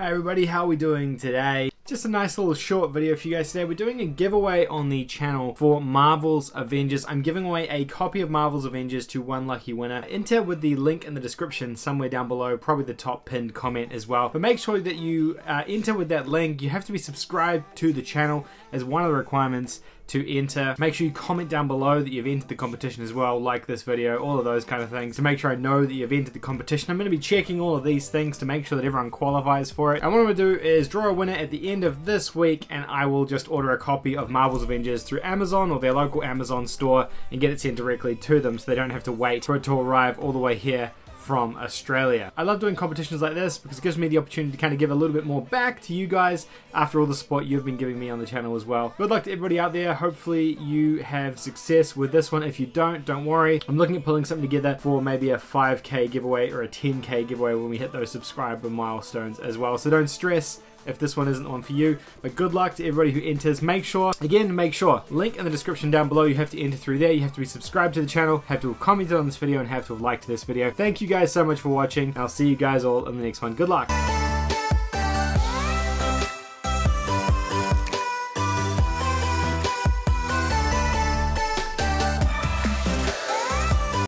Hey everybody, how are we doing today? Just a nice little short video for you guys today. We're doing a giveaway on the channel for Marvel's Avengers. I'm giving away a copy of Marvel's Avengers to one lucky winner. Enter with the link in the description somewhere down below, probably the top pinned comment as well. But make sure that you uh, enter with that link. You have to be subscribed to the channel as one of the requirements to enter. Make sure you comment down below that you've entered the competition as well, like this video, all of those kind of things to make sure I know that you've entered the competition. I'm going to be checking all of these things to make sure that everyone qualifies for it. And what I'm going to do is draw a winner at the end of this week and I will just order a copy of Marvel's Avengers through Amazon or their local Amazon store and get it sent directly to them so they don't have to wait for it to arrive all the way here from Australia. I love doing competitions like this because it gives me the opportunity to kind of give a little bit more back to you guys after all the support you've been giving me on the channel as well. Good luck to everybody out there. Hopefully you have success with this one. If you don't, don't worry. I'm looking at pulling something together for maybe a 5k giveaway or a 10k giveaway when we hit those subscriber milestones as well. So don't stress if this one isn't one for you. But good luck to everybody who enters. Make sure, again, make sure, link in the description down below. You have to enter through there. You have to be subscribed to the channel, have to have commented on this video, and have to have liked this video. Thank you guys so much for watching. I'll see you guys all in the next one. Good luck.